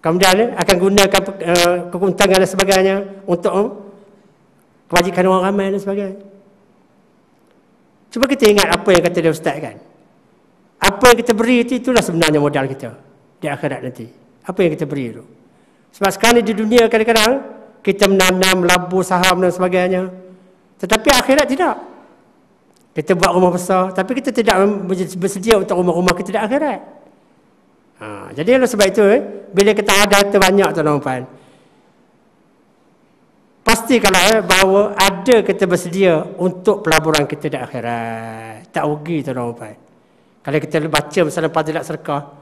Kemudian eh, akan gunakan uh, kekuntangan dan sebagainya untuk uh, kebajikan orang ramai dan sebagainya. Cuba kita ingat apa yang kata dia Ustaz kan. Apa yang kita beri itu, itulah sebenarnya modal kita di akhirat nanti. Apa yang kita beri itu. Sebab sekarang di dunia kadang-kadang kita menanam, melabur saham dan sebagainya. Tetapi akhirat tidak. Kita buat rumah besar, tapi kita tidak bersedia untuk rumah-rumah kita di akhirat. Ha, jadi sebab itu, eh, bila kita ada harta banyak tuan-tuan, pastikanlah eh, bahawa ada kita bersedia untuk pelaburan kita di akhirat. Tak rugi tuan-tuan. Kalau kita baca misalnya Fadilat Serkah,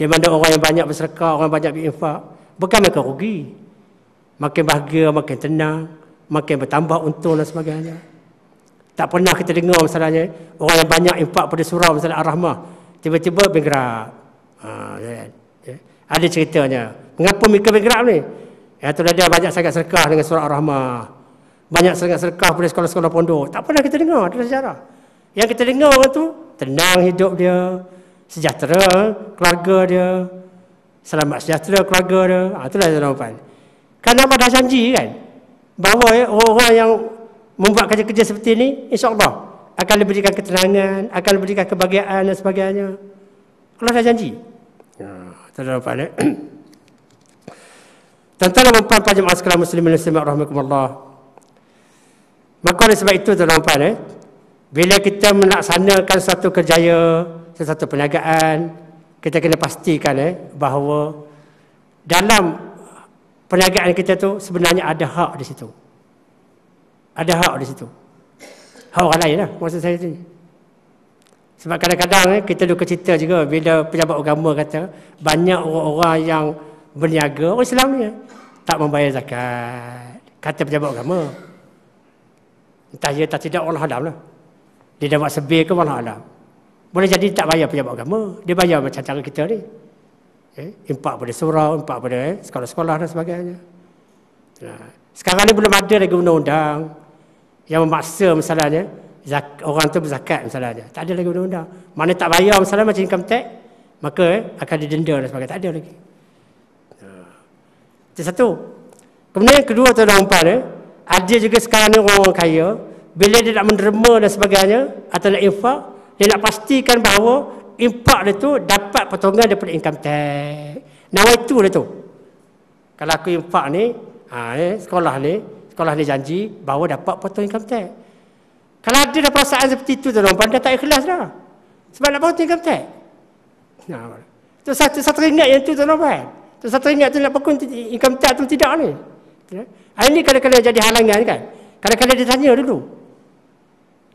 di mana orang yang banyak berserkah, orang yang banyak berinfak, bukan mereka rugi. Makin bahagia, makin tenang, makin bertambah untung dan sebagainya. Tak pernah kita dengar misalnya, orang yang banyak infak pada surau misalnya Ar-Rahmah, tiba-tiba bergerak. Ha, ya, ya. Ada ceritanya. Mengapa mereka bergerak ni? Ya, tu dia banyak sangat serkah dengan surah Ar-Rahmah. Banyak sangat serkah pada sekolah-sekolah pondok. Tak pernah kita dengar dalam sejarah. Yang kita dengar tu, tenang hidup dia, sejahtera keluarga dia, selamat sejahtera keluarga dia. Ha, itulah jawapan. Kan nama dah janji kan? Bahawa ya, orang-orang yang membuat kerja-kerja seperti ini, insyaAllah akan diberikan ketenangan, akan diberikan kebahagiaan dan sebagainya. Allah dah janji. Tuan-tuan dan eh? Tuan-tuan dan puan pajak masyarakat muslim dan muslimat. Maka oleh sebab itu tuan-tuan eh, bila kita melaksanakan satu kerjaya, satu perniagaan, kita kena pastikan eh, bahawa dalam perniagaan kita tu sebenarnya ada hak di situ. Ada hak di situ. Hak orang lain lah maksud saya tu. Sebab kadang-kadang eh, kita duka cerita juga bila pejabat agama kata banyak orang-orang yang berniaga, orang Islam ni eh, tak membayar zakat. Kata pejabat agama. Entah ya tak tidak Allah Alam lah. Dia dah buat sebir ke Allah Alam. Boleh jadi tak bayar pejabat agama. Dia bayar macam cara kita ni. Eh, impak pada surau, impak pada eh, sekolah-sekolah dan sebagainya. Nah, sekarang ni belum ada lagi undang-undang yang memaksa misalnya zak, orang tu berzakat misalnya. Tak ada lagi undang-undang. Mana tak bayar misalnya macam income tax, maka eh, akan didenda dan sebagainya. Tak ada lagi. Itu satu. Kemudian yang kedua tu orang umpan, eh, ada juga sekarang ni orang-orang kaya, bila dia nak menerima dan sebagainya, atau nak infak, dia nak pastikan bahawa infak dia tu dapat potongan daripada income tax. Nama itu dia tu. Kalau aku infak ni, ha, eh, sekolah ni, sekolah ni janji bahawa dapat potong income tax. Kalau ada dah perasaan seperti itu tuan tuan dah tak ikhlas dah. Sebab nak potong income tax. Nah, tu satu satu ingat yang tu tuan tuan. Tu satu ingat tu nak potong income tax tu tidak ni. Ya. Ini kadang-kadang jadi halangan kan. Kadang-kadang dia tanya dulu.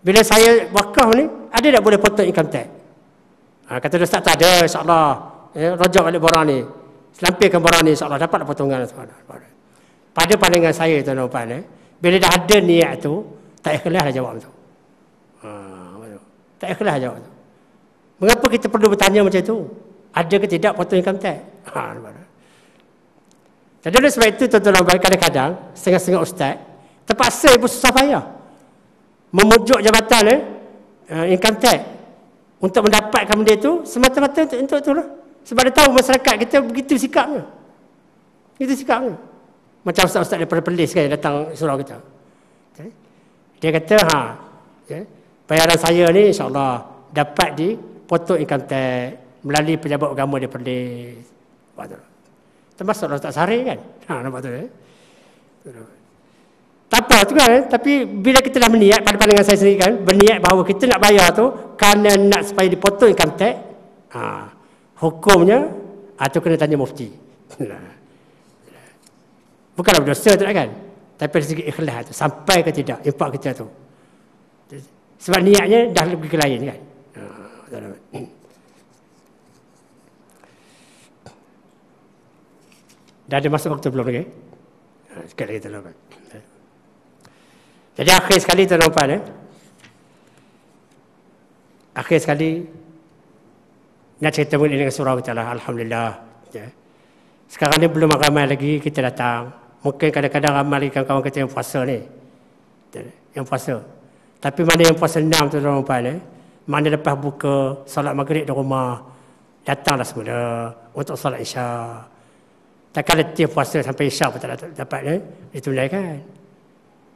Bila saya wakaf ni, ada tak boleh potong income tax? Ha, kata dia tak ada, insyaAllah. Ya, rojak balik borang ni. Selampirkan borang ni, insyaAllah. Dapat potongan. Pada pandangan saya, tuan-tuan. Eh, bila dah ada niat tu, tak ikhlas lah jawab tu. Ha, tak ikhlas jawab tu. Mengapa kita perlu bertanya macam tu? Ada ke tidak potong income tax? Ha, Jadi oleh sebab itu tuan-tuan kadang-kadang setengah-setengah ustaz terpaksa ibu susah payah memujuk jabatan eh, income tax untuk mendapatkan benda itu semata-mata untuk, untuk itu lah. Sebab dia tahu masyarakat kita begitu sikapnya. Begitu sikapnya. Macam ustaz-ustaz daripada Perlis kan datang surau kita. Dia kata, ha, ya, bayaran saya ni insyaAllah dapat dipotong income tax melalui pejabat agama di Perlis. Termasuk tak Sari kan? Ha, nampak tu eh? Tak apa tu kan, eh? tapi bila kita dah berniat, pada pandangan saya sendiri kan, berniat bahawa kita nak bayar tu kerana nak supaya dipotong income tax, ha, hukumnya, atau kena tanya mufti. Bukanlah berdosa tu kan? Tapi dari segi ikhlas tu sampai ke tidak infak kita tu. Sebab niatnya dah lebih ke lain kan. Ha, dah ada masa waktu belum lagi? Sekali lagi tuan-tuan. Jadi akhir sekali tuan-tuan eh. Akhir sekali nak cerita mengenai dengan surau kita lah. Alhamdulillah. Ya. Sekarang ni belum ramai lagi kita datang. Mungkin kadang-kadang ramai lagi kawan-kawan kita yang puasa ni. Ya, yang puasa. Tapi mana yang puasa enam tu tuan-tuan eh. Mana lepas buka solat maghrib di rumah. Datanglah semula untuk solat isya. Takkan letih puasa sampai isya pun tak dapat eh. ditunaikan.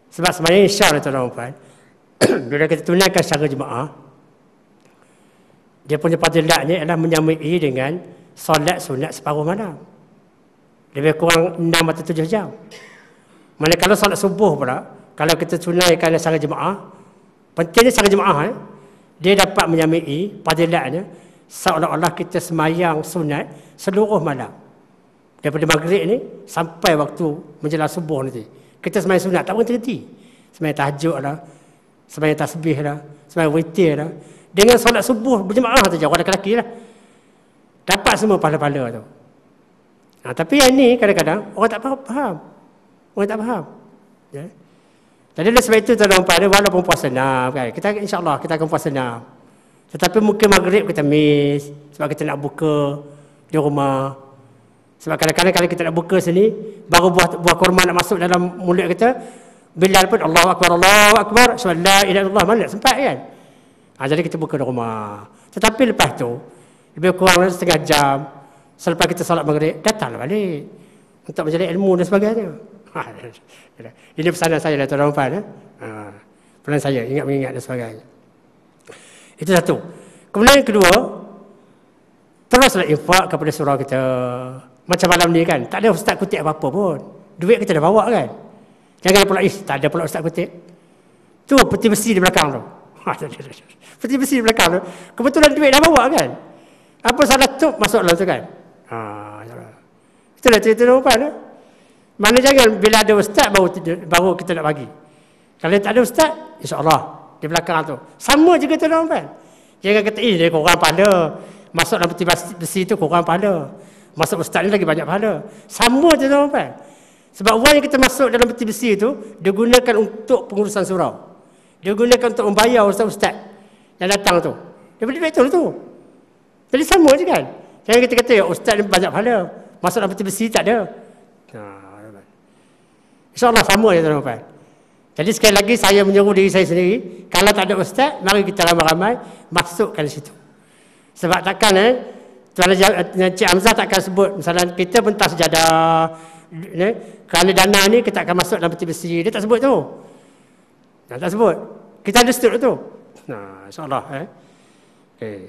Sebab sebenarnya isya ni tuan-tuan. Bila kita tunaikan secara jemaah dia punya fadilat ni adalah menyamai dengan solat sunat separuh malam. Lebih kurang 6 atau 7 jam. Mana kalau solat subuh pula, kalau kita tunaikan secara jemaah, pentingnya secara jemaah, eh, dia dapat menyamai fadilatnya seolah-olah kita semayang sunat seluruh malam. Daripada maghrib ni sampai waktu menjelang subuh nanti. Kita semayang sunat, tak berhenti-henti. Semayang tahajud lah, semayang tasbih lah, semayang witir lah, dengan solat subuh berjemaah saja orang lelaki lah. Dapat semua pahala-pahala tu. Ha, tapi yang ni kadang-kadang orang tak faham. Orang tak faham. Ya. Jadi oleh sebab itu tuan pada walaupun puasa enam kan. Kita insya-Allah kita akan puasa enam. Tetapi mungkin maghrib kita miss sebab kita nak buka di rumah. Sebab kadang-kadang kalau kita nak buka sini baru buah buah kurma nak masuk dalam mulut kita Bilal pun Allahu akbar Allahu akbar sebab la ilaha illallah mana sempat kan. Ha, jadi kita buka rumah. Tetapi lepas tu, lebih kurang setengah jam, selepas kita solat maghrib, datanglah balik. Untuk menjadi ilmu dan sebagainya. Ha, ini pesanan saya lah tuan Puan. Eh? Ha, pesanan saya, ingat mengingat dan sebagainya. Itu satu. Kemudian yang kedua, teruslah infak kepada surau kita. Macam malam ni kan, tak ada ustaz kutip apa-apa pun. Duit kita dah bawa kan. Jangan pula, ih, tak ada pula ustaz kutip. Tu peti besi di belakang tu. Ha, Peti besi di belakang tu. Kebetulan duit dah bawa kan. Apa salah tu masuk dalam tu kan. Ha, Itulah cerita perempuan. Eh? Mana jangan bila ada ustaz baru, baru kita nak bagi. Kalau tak ada ustaz, insyaAllah di belakang tu. Sama juga tu perempuan. Jangan kata, eh dia kurang pahala. Masuk dalam peti besi tu kurang pahala. Masuk ustaz ni lagi banyak pahala. Sama je perempuan. Sebab uang yang kita masuk dalam peti besi tu, digunakan untuk pengurusan surau. Digunakan untuk membayar ustaz-ustaz yang datang tu. Daripada duit tu. Jadi sama je kan. Jangan kita kata, ya ustaz ni banyak pahala. Masuk dalam peti besi tak ada. Ha, InsyaAllah sama je tuan-tuan. Jadi sekali lagi saya menyuruh diri saya sendiri. Kalau tak ada ustaz, mari kita ramai-ramai masukkan situ. Sebab takkan eh, Tuan Encik Hamzah takkan sebut. Misalnya kita pun tak sejadah. Eh, kerana dana ni kita akan masuk dalam peti besi. Dia tak sebut tu. Dia tak sebut. Kita setup tu. Nah, insyaAllah. Eh. Okay.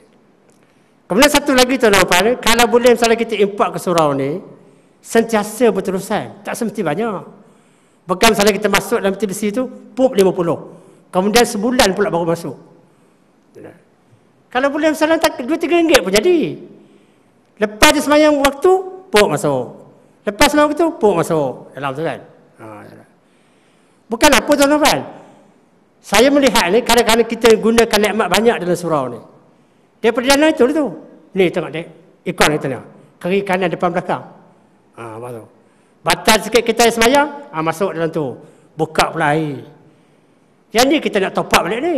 Kemudian satu lagi tuan-tuan, kalau boleh misalnya kita impak ke surau ni, sentiasa berterusan. Tak semesti banyak. Bukan misalnya kita masuk dalam peti besi tu, pup 50. Kemudian sebulan pula baru masuk. Kalau boleh misalnya tak 2-3 ringgit pun jadi. Lepas dia semayang waktu, pup masuk. Lepas semayang waktu, pup masuk. Dalam tu kan. Ha, Bukan apa tuan-tuan. Saya melihat ni kadang-kadang kita gunakan nikmat banyak dalam surau ni. Daripada dana itu tu. Ni tengok dek. Ikon kita ni. Kiri kanan depan belakang. Ha, masuk. Batal sikit kita semayang, ha, masuk dalam tu. Buka pula air. Yang ni kita nak top up balik ni.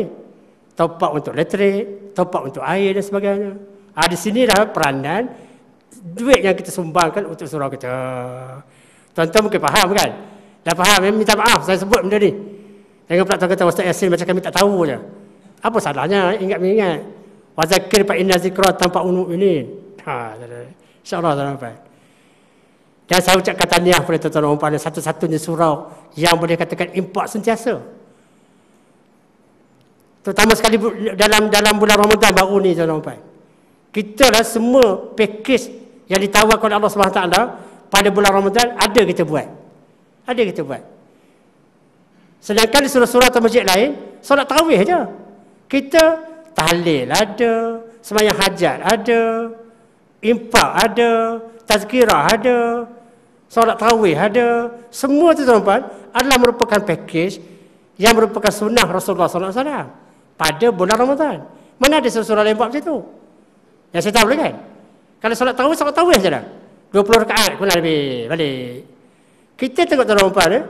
Top up untuk elektrik, top up untuk air dan sebagainya. Ha, di sini dah peranan duit yang kita sumbangkan untuk surau kita. Tuan-tuan mungkin faham kan? Dah faham, eh? minta maaf saya sebut benda ni. Jangan pula kata Ustaz Yasin macam kami tak tahu je. Apa salahnya? Ingat ingat. Wa zakir fa inna zikra tanpa unu ini. Ha, insya-Allah tuan-tuan. Dan saya ucapkan tahniah kepada tuan-tuan pada satu-satunya surau yang boleh katakan impak sentiasa. Terutama sekali dalam dalam bulan Ramadan baru ni tuan-tuan. Kita lah semua package yang ditawarkan oleh Allah Subhanahu taala pada bulan Ramadan ada kita buat. Ada kita buat. Sedangkan di surah-surah atau masjid lain, solat tarawih aja. Kita tahlil ada, semayang hajat ada, impak ada, tazkirah ada, solat tarawih ada. Semua itu tuan-tuan adalah merupakan package yang merupakan sunnah Rasulullah SAW pada bulan Ramadan. Mana ada surah lain buat macam itu? Yang saya tahu kan? Kalau solat tarawih, solat tarawih saja dah. 20 rakaat pun lebih balik. Kita tengok tuan perempuan eh,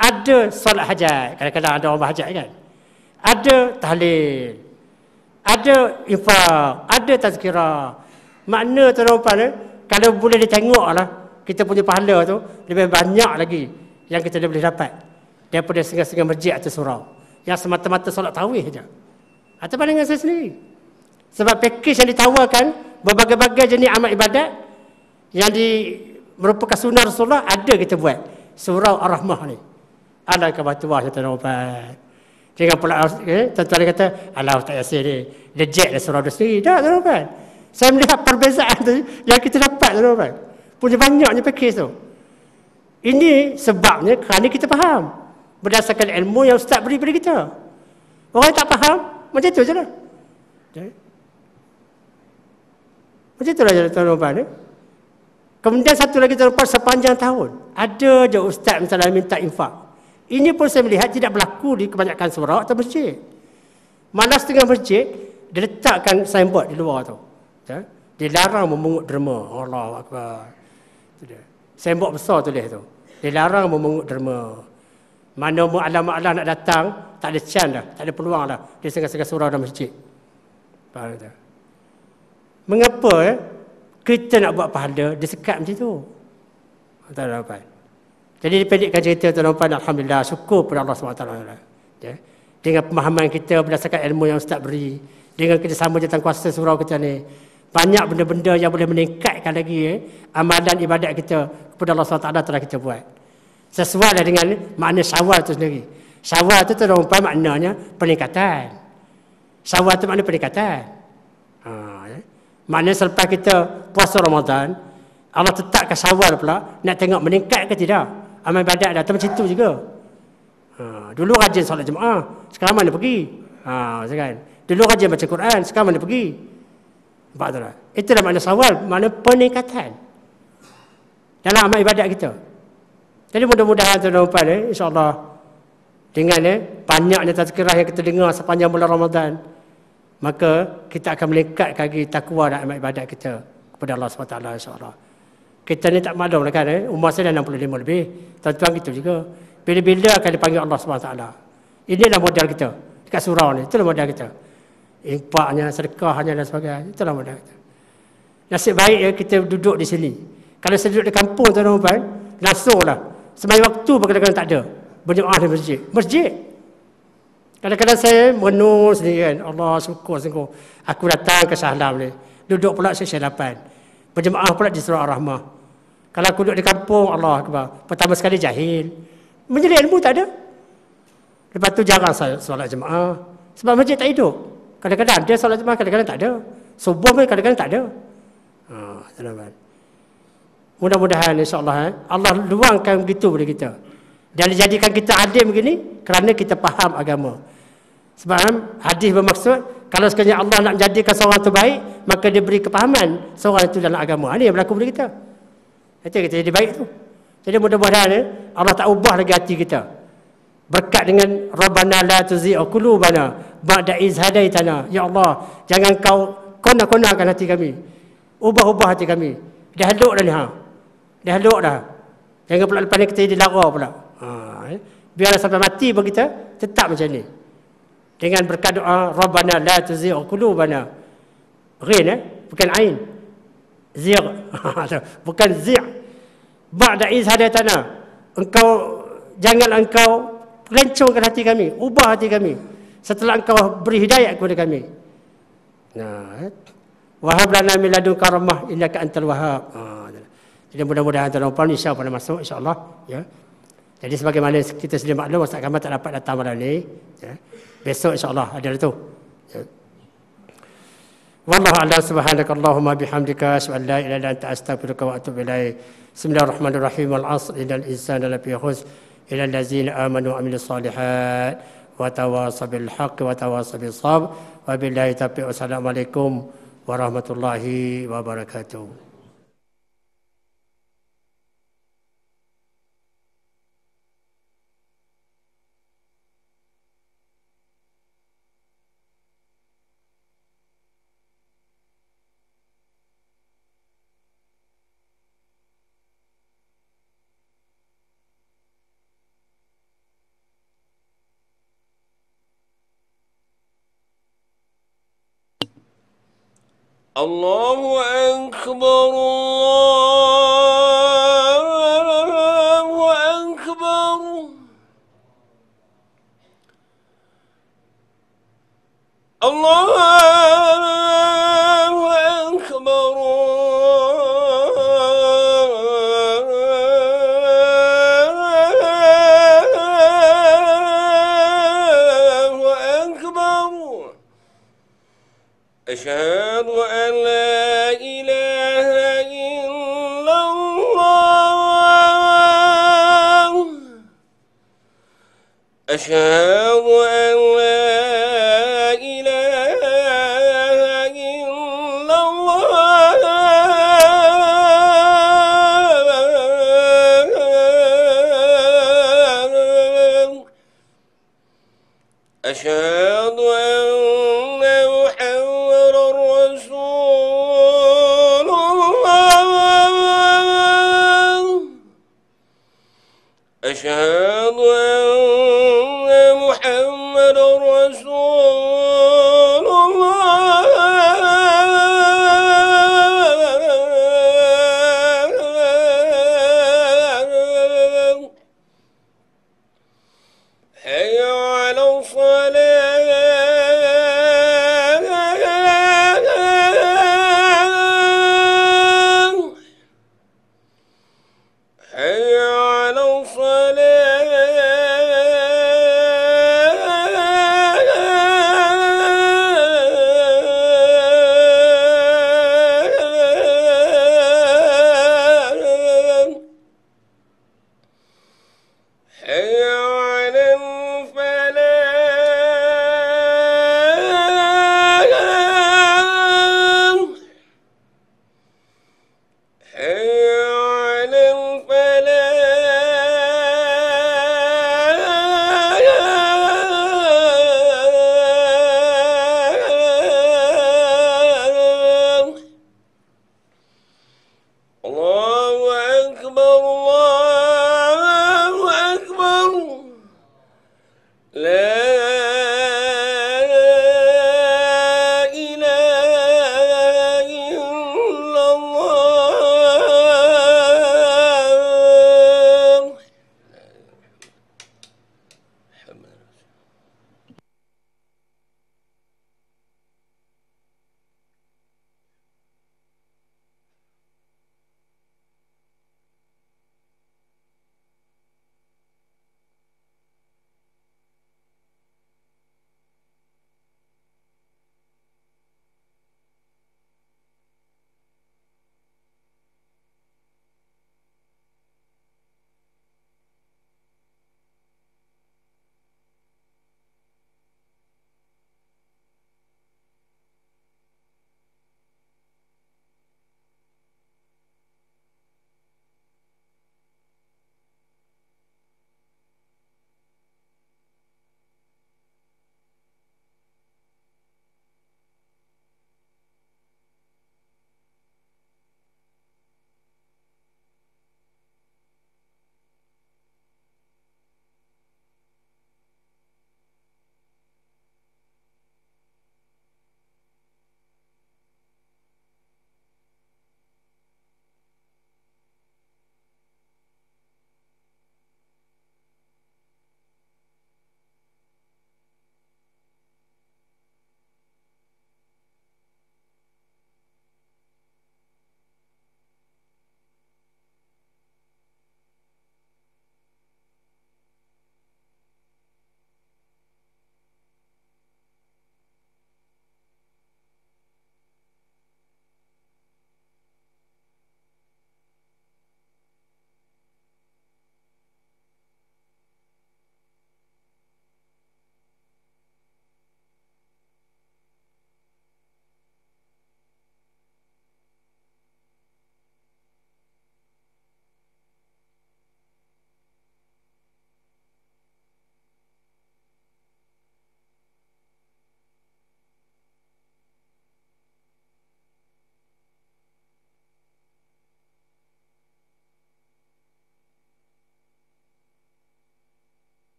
ada solat hajat. Kadang-kadang ada orang hajat kan. Ada tahlil. Ada infak. Ada tazkirah. Makna tuan perempuan eh, kalau boleh ditengok lah, kita punya pahala tu lebih banyak lagi yang kita boleh dapat daripada setengah-setengah masjid atau surau. Yang semata-mata solat tarawih saja. Atau pandangan saya sendiri. Sebab pakej yang ditawarkan berbagai-bagai jenis amal ibadat yang di merupakan sunnah Rasulullah ada kita buat. Surau Ar-Rahmah ni. Ada kebatuan saya tahu Jangan pula eh, tuan-tuan kata, Allah tak yasin ni. Lejek lah surau dia sendiri. Tak, tuan-tuan. Saya melihat perbezaan tu yang kita dapat, tuan-tuan. Punya banyaknya pakej tu. Ini sebabnya kerana kita faham. Berdasarkan ilmu yang Ustaz beri kepada kita. Orang yang tak faham, macam tu je lah. Okay. Macam itulah jadi tuan-tuan ni. Kemudian satu lagi tuan-tuan sepanjang tahun. Ada je ustaz misalnya minta infak. Ini pun saya melihat tidak berlaku di kebanyakan surau atau masjid. Malah setengah masjid, dia letakkan signboard di luar tu. Ya? Dilarang memungut derma. Allah Akbar. Signboard besar tulis tu. Dilarang memungut derma. Mana alam-alam nak datang, tak ada chance dah. Tak ada peluang dah. Di setengah-setengah surau dan masjid. Faham tak? Mengapa eh, kita nak buat pahala disekat macam tu? Tuan-tuan. Jadi dipendekkan cerita tuan-tuan Alhamdulillah syukur kepada Allah SWT. Ya. Dengan pemahaman kita berdasarkan ilmu yang Ustaz beri. Dengan kerjasama jatuh kuasa surau kita ni. Banyak benda-benda yang boleh meningkatkan lagi eh, amalan ibadat kita kepada Allah SWT telah kita buat. Sesuai dengan makna syawal itu sendiri. Syawal itu tuan-tuan maknanya peningkatan. Syawal itu makna peningkatan. Maknanya selepas kita puasa Ramadan, Allah tetapkan syawal pula, nak tengok meningkat ke tidak. Amal ibadat dah, macam itu juga. Ha, dulu rajin solat jemaah, sekarang mana pergi? Ha, kan? Dulu rajin baca Quran, sekarang mana pergi? Nampak tu lah. Itulah makna syawal, makna peningkatan. Dalam amal ibadat kita. Jadi mudah-mudahan tuan-tuan eh, insyaAllah dengan eh, banyaknya tazkirah yang kita dengar sepanjang bulan Ramadan, maka kita akan meningkatkan lagi takwa dan amal ibadat kita kepada Allah SWT insyaAllah. Kita ni tak maklum lah kan, eh? umur saya dah 65 lebih. Tuan-tuan kita juga. Bila-bila akan dipanggil Allah SWT. Inilah modal kita. Dekat surau ni. Itulah modal kita. Impaknya, sedekahnya dan sebagainya. Itulah modal kita. Nasib baik ya kita duduk di sini. Kalau saya duduk di kampung tuan-tuan, langsung lah. Semai waktu kadang-kadang tak ada. Berjemaah di masjid. Masjid. Kadang-kadang saya menung sendiri kan. Allah syukur sungguh. Aku datang ke Sahlam ni. Duduk pula saya lapan. Berjemaah pula di Surah Ar-Rahmah. Kalau aku duduk di kampung, Allah Akbar. Pertama sekali jahil. Menjadi ilmu tak ada. Lepas tu jarang saya solat jemaah. Sebab masjid tak hidup. Kadang-kadang ada solat jemaah, kadang-kadang tak ada. Subuh pun kadang-kadang tak ada. Ha, Mudah-mudahan insyaAllah eh, Allah luangkan begitu pada kita. Dan jadikan kita adil begini kerana kita faham agama. Sebab hadis bermaksud kalau sekiranya Allah nak menjadikan seorang itu baik, maka dia beri kepahaman seorang itu dalam agama. Ini yang berlaku pada kita. Itu kita jadi baik tu. Jadi mudah-mudahan eh, Allah tak ubah lagi hati kita. Berkat dengan Rabbana la tuzi'u qulubana ba'da iz hadaitana. Ya Allah, jangan kau kona-konakan hati kami. Ubah-ubah hati kami. Dah haluk dah ni ha. Dah haluk dah. Jangan pula lepas ni kita jadi lara pula. Biarlah sampai mati pun kita tetap macam ni dengan berkat doa Rabbana la tuzigh qulubana. Ghin eh? bukan ain. Zigh. bukan zigh. Ba'da iz hadatana. Engkau jangan engkau lencongkan hati kami, ubah hati kami setelah engkau beri hidayah kepada kami. Nah, eh? Wahab lana min ladunka rahmah innaka antal wahhab. Ah, jadi mudah-mudahan tuan-tuan insya-Allah pada masuk insya-Allah ya. Jadi sebagaimana kita sedia maklum Ustaz Kamal tak dapat datang malam ni ya. Besok insya-Allah ada tu. Ya. Wallahu a'lam subhanakallahumma bihamdika asyhadu an la ilaha illa anta astaghfiruka wa atubu ilaik. Bismillahirrahmanirrahim. Wal 'asr innal insana lafi khusr illa allazina amanu wa amilus solihat wa tawasaw bil haqqi wa tawasaw bis sabr. Wa billahi taufiq. Wassalamualaikum warahmatullahi wabarakatuh. الله أكبر الله أشهد أن لا